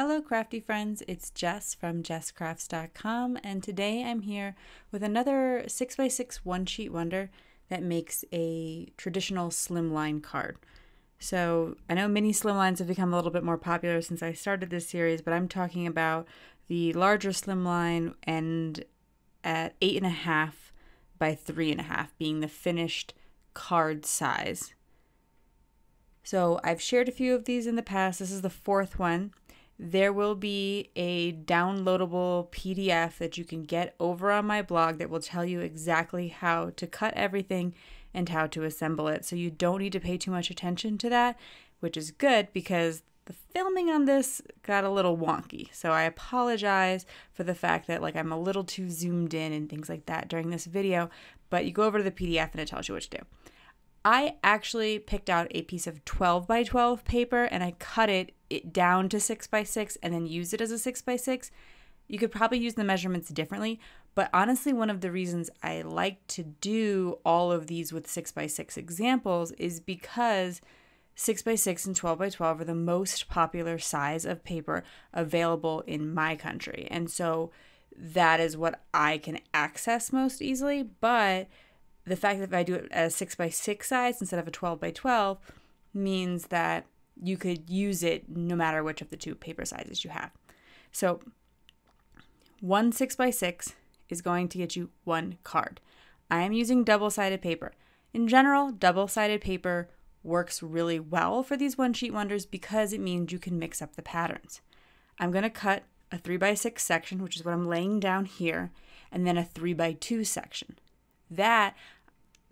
Hello, crafty friends. It's Jess from jesscrafts.com, and today I'm here with another 6x6 one sheet wonder that makes a traditional slimline card. So, I know mini slimlines have become a little bit more popular since I started this series, but I'm talking about the larger slimline and at 8.5 by 3.5 being the finished card size. So, I've shared a few of these in the past. This is the fourth one there will be a downloadable PDF that you can get over on my blog that will tell you exactly how to cut everything and how to assemble it. So you don't need to pay too much attention to that, which is good because the filming on this got a little wonky. So I apologize for the fact that like I'm a little too zoomed in and things like that during this video, but you go over to the PDF and it tells you what to do. I actually picked out a piece of 12 by 12 paper and I cut it, it down to 6 by 6 and then used it as a 6 by 6. You could probably use the measurements differently, but honestly, one of the reasons I like to do all of these with 6 by 6 examples is because 6 by 6 and 12 by 12 are the most popular size of paper available in my country. And so that is what I can access most easily, but the fact that if I do it at a 6 by 6 size instead of a 12 by 12 means that you could use it no matter which of the two paper sizes you have. So, one 6 by 6 is going to get you one card. I am using double sided paper. In general, double sided paper works really well for these one sheet wonders because it means you can mix up the patterns. I'm going to cut a 3 by 6 section, which is what I'm laying down here, and then a 3 by 2 section that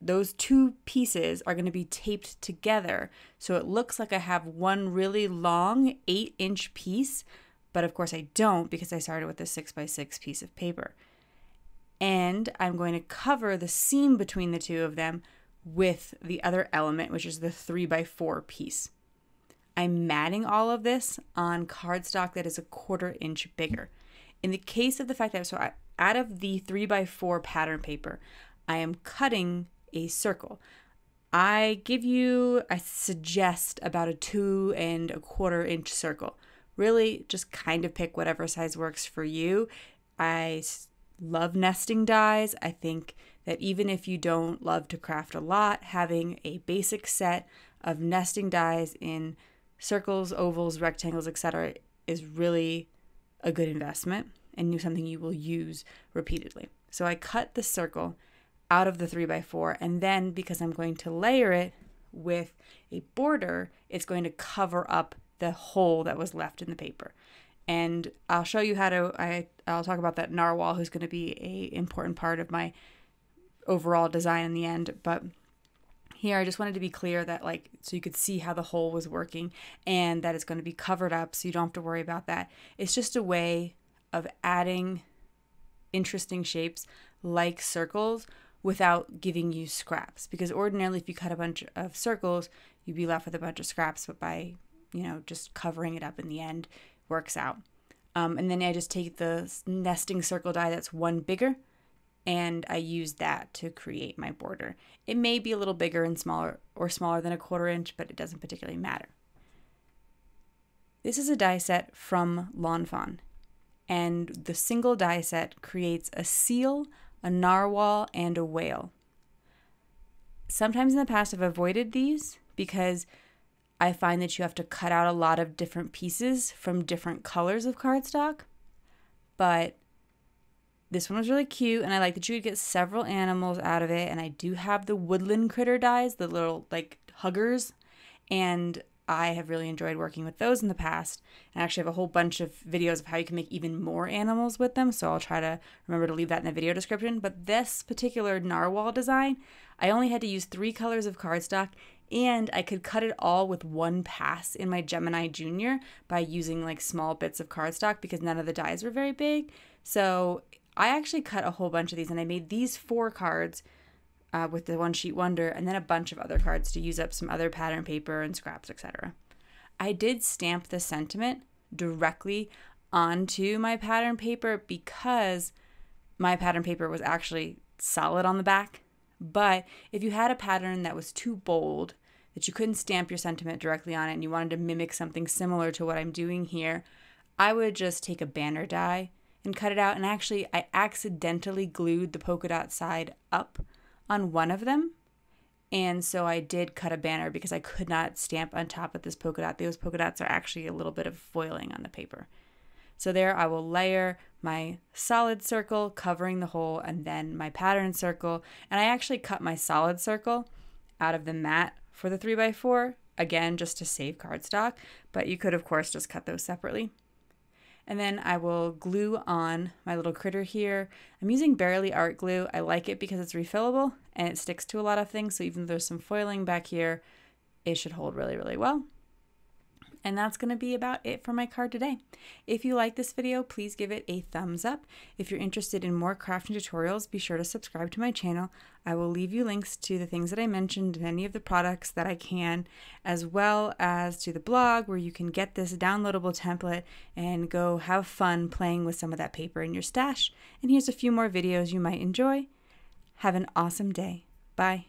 those two pieces are going to be taped together so it looks like I have one really long eight inch piece, but of course I don't because I started with a six by six piece of paper. And I'm going to cover the seam between the two of them with the other element, which is the three by four piece. I'm matting all of this on cardstock that is a quarter inch bigger. In the case of the fact that so I, out of the three by four pattern paper, I am cutting a circle. I give you, I suggest about a two and a quarter inch circle. Really, just kind of pick whatever size works for you. I love nesting dies. I think that even if you don't love to craft a lot, having a basic set of nesting dies in circles, ovals, rectangles, etc., is really a good investment and something you will use repeatedly. So I cut the circle out of the 3x4 and then because I'm going to layer it with a border, it's going to cover up the hole that was left in the paper. And I'll show you how to I I'll talk about that narwhal who's going to be a important part of my overall design in the end, but here I just wanted to be clear that like so you could see how the hole was working and that it's going to be covered up so you don't have to worry about that. It's just a way of adding interesting shapes like circles without giving you scraps. Because ordinarily, if you cut a bunch of circles, you'd be left with a bunch of scraps, but by, you know, just covering it up in the end works out. Um, and then I just take the nesting circle die that's one bigger and I use that to create my border. It may be a little bigger and smaller or smaller than a quarter inch, but it doesn't particularly matter. This is a die set from Lawn Fawn, and the single die set creates a seal a narwhal, and a whale. Sometimes in the past, I've avoided these because I find that you have to cut out a lot of different pieces from different colors of cardstock. But this one was really cute, and I like that you could get several animals out of it. And I do have the woodland critter dies, the little like huggers, and I have really enjoyed working with those in the past. And I actually have a whole bunch of videos of how you can make even more animals with them. So I'll try to remember to leave that in the video description. But this particular narwhal design, I only had to use three colors of cardstock and I could cut it all with one pass in my Gemini Junior by using like small bits of cardstock because none of the dies were very big. So I actually cut a whole bunch of these and I made these four cards uh, with the one sheet wonder, and then a bunch of other cards to use up some other pattern paper and scraps, etc. I did stamp the sentiment directly onto my pattern paper because my pattern paper was actually solid on the back. But if you had a pattern that was too bold, that you couldn't stamp your sentiment directly on it, and you wanted to mimic something similar to what I'm doing here, I would just take a banner die and cut it out. And actually, I accidentally glued the polka dot side up on one of them. And so I did cut a banner because I could not stamp on top of this polka dot. Those polka dots are actually a little bit of foiling on the paper. So there I will layer my solid circle covering the hole and then my pattern circle. And I actually cut my solid circle out of the mat for the 3x4, again, just to save cardstock, but you could, of course, just cut those separately. And then I will glue on my little critter here. I'm using Bearly Art Glue. I like it because it's refillable and it sticks to a lot of things. So even though there's some foiling back here, it should hold really, really well. And that's going to be about it for my card today. If you like this video, please give it a thumbs up. If you're interested in more crafting tutorials, be sure to subscribe to my channel. I will leave you links to the things that I mentioned and any of the products that I can, as well as to the blog where you can get this downloadable template and go have fun playing with some of that paper in your stash. And here's a few more videos you might enjoy. Have an awesome day. Bye.